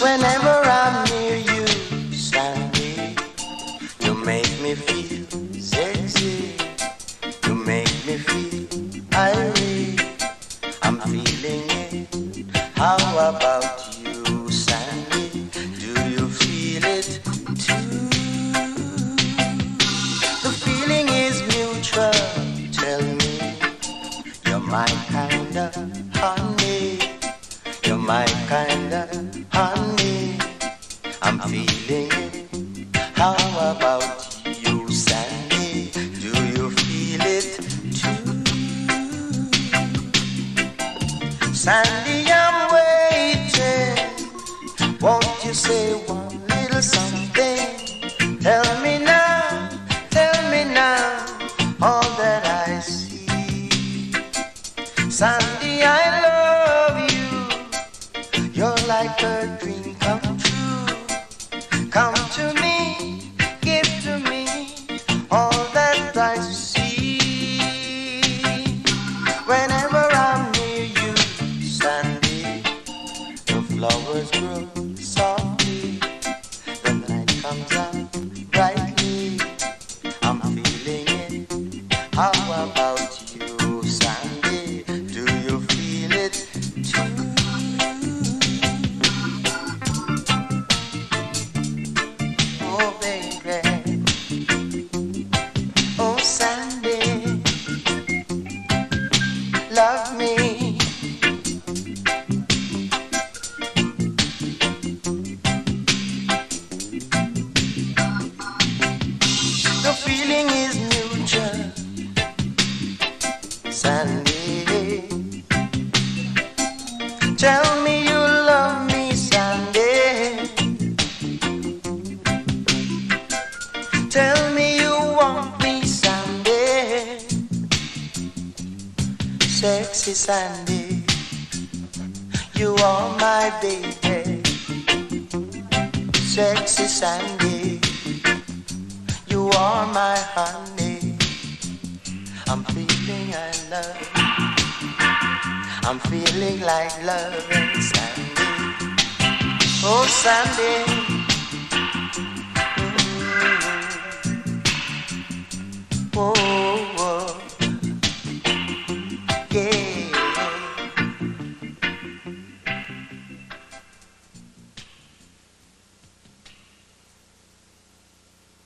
Whenever I'm near you, Sandy, you make me feel sexy. You make me feel. I'm feeling it. How about you, my kind of honey. You're my kind of honey. I'm feeling it. How about you, Sandy? Do you feel it too? Sandy, I'm waiting. Won't you say one little something? Tell me Sandy, I love you. You're like a dream come true. Come to me, give to me all that I see. Whenever I'm near you, Sandy, the flowers grow softly. The night comes out brightly. I'm feeling it. How about you, Love me. The feeling is mutual. Sandy. Tell me you love me, Sandy. Tell Sexy Sandy. You are my baby. Sexy Sandy. You are my honey. I'm feeling I love. I'm feeling like loving Sandy. Oh, Sandy.